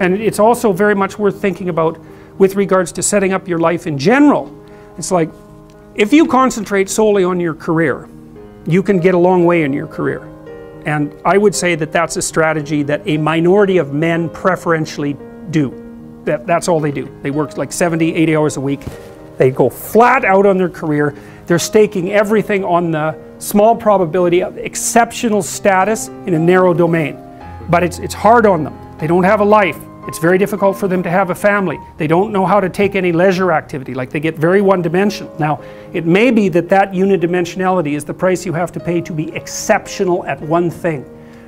And it's also very much worth thinking about with regards to setting up your life in general. It's like if you concentrate solely on your career, you can get a long way in your career. And I would say that that's a strategy that a minority of men preferentially do. That, that's all they do. They work like 70, 80 hours a week. They go flat out on their career. They're staking everything on the small probability of exceptional status in a narrow domain. But it's, it's hard on them. They don't have a life. It's very difficult for them to have a family. They don't know how to take any leisure activity, like they get very one-dimensional. Now, it may be that that unidimensionality is the price you have to pay to be exceptional at one thing,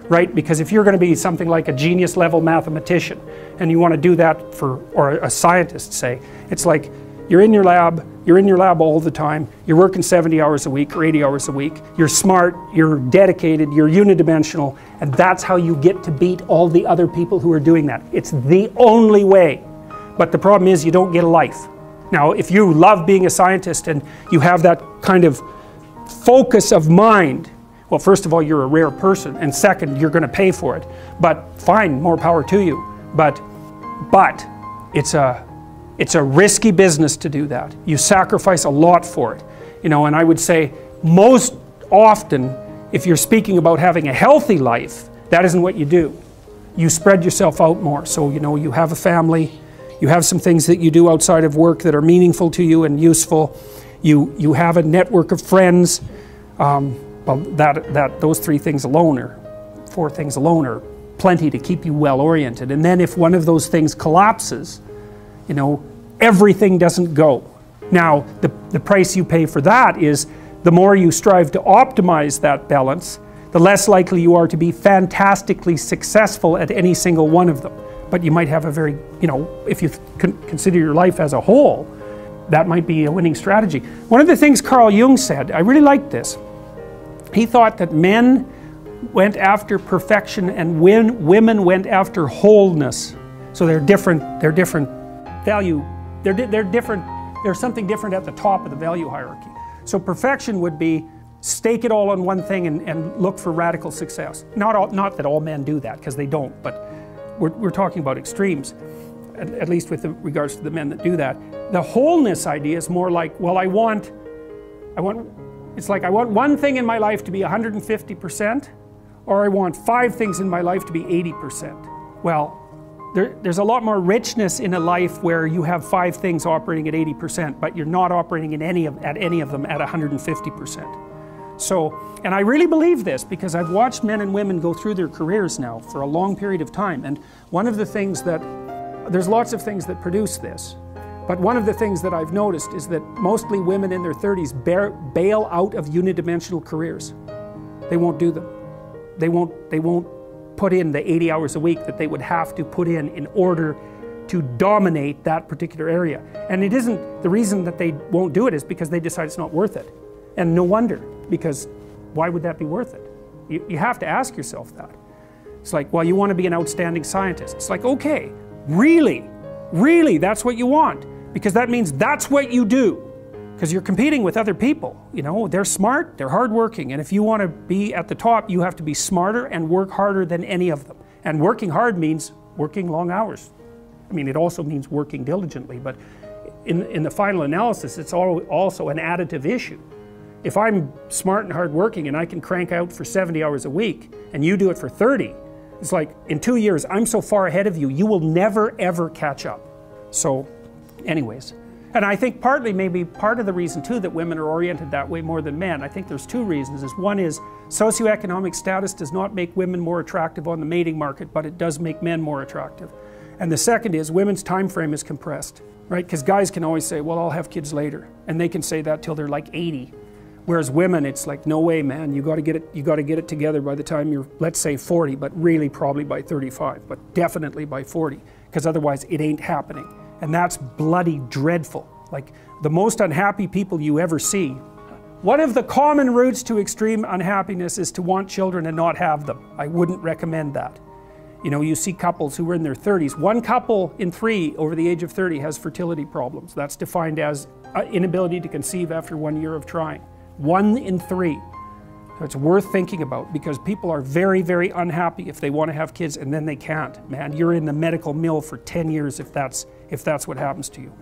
right? Because if you're going to be something like a genius level mathematician, and you want to do that for, or a scientist say, it's like you're in your lab, you're in your lab all the time, you're working 70 hours a week or 80 hours a week, you're smart, you're dedicated, you're unidimensional, and that's how you get to beat all the other people who are doing that. It's the only way. But the problem is you don't get a life. Now, if you love being a scientist and you have that kind of focus of mind, well, first of all, you're a rare person, and second, you're going to pay for it. But fine, more power to you. But, but, it's a it's a risky business to do that. You sacrifice a lot for it. You know, and I would say most often, if you're speaking about having a healthy life, that isn't what you do. You spread yourself out more. So, you know, you have a family, you have some things that you do outside of work that are meaningful to you and useful. You, you have a network of friends. Um, well, that, that, those three things alone are, four things alone are plenty to keep you well oriented. And then if one of those things collapses, you know, everything doesn't go. Now, the, the price you pay for that is the more you strive to optimize that balance, the less likely you are to be fantastically successful at any single one of them. But you might have a very, you know, if you con consider your life as a whole, that might be a winning strategy. One of the things Carl Jung said, I really liked this. He thought that men went after perfection and women went after wholeness. So they're different, they're different value, they're, they're different, there's something different at the top of the value hierarchy. So perfection would be stake it all on one thing and, and look for radical success. Not, all, not that all men do that, because they don't, but we're, we're talking about extremes, at, at least with regards to the men that do that. The wholeness idea is more like, well, I want, I want, it's like I want one thing in my life to be 150%, or I want five things in my life to be 80%. Well, there, there's a lot more richness in a life where you have five things operating at 80%, but you're not operating in any of, at any of them at 150%. So, and I really believe this because I've watched men and women go through their careers now for a long period of time. And one of the things that, there's lots of things that produce this. But one of the things that I've noticed is that mostly women in their 30s bear, bail out of unidimensional careers. They won't do them. They won't, they won't put in the 80 hours a week that they would have to put in in order to dominate that particular area. And it isn't, the reason that they won't do it is because they decide it's not worth it. And no wonder, because why would that be worth it? You, you have to ask yourself that. It's like, well, you want to be an outstanding scientist. It's like, okay, really, really, that's what you want. Because that means that's what you do because you're competing with other people. You know, they're smart, they're hardworking, and if you want to be at the top, you have to be smarter and work harder than any of them. And working hard means working long hours. I mean, it also means working diligently, but in, in the final analysis, it's also an additive issue. If I'm smart and hardworking and I can crank out for 70 hours a week, and you do it for 30, it's like in two years, I'm so far ahead of you, you will never ever catch up. So, anyways. And I think partly maybe part of the reason too that women are oriented that way more than men, I think there's two reasons. Is one is socioeconomic status does not make women more attractive on the mating market, but it does make men more attractive. And the second is women's time frame is compressed, right? Because guys can always say, well, I'll have kids later. And they can say that till they're like 80. Whereas women, it's like, no way, man, you gotta get it, you gotta get it together by the time you're, let's say 40, but really probably by 35, but definitely by 40, because otherwise it ain't happening. And that's bloody dreadful. Like the most unhappy people you ever see. One of the common routes to extreme unhappiness is to want children and not have them. I wouldn't recommend that. You know, you see couples who are in their 30s. One couple in three over the age of 30 has fertility problems. That's defined as uh, inability to conceive after one year of trying. One in three. It's worth thinking about because people are very, very unhappy if they want to have kids and then they can't. Man, you're in the medical mill for 10 years if that's, if that's what happens to you.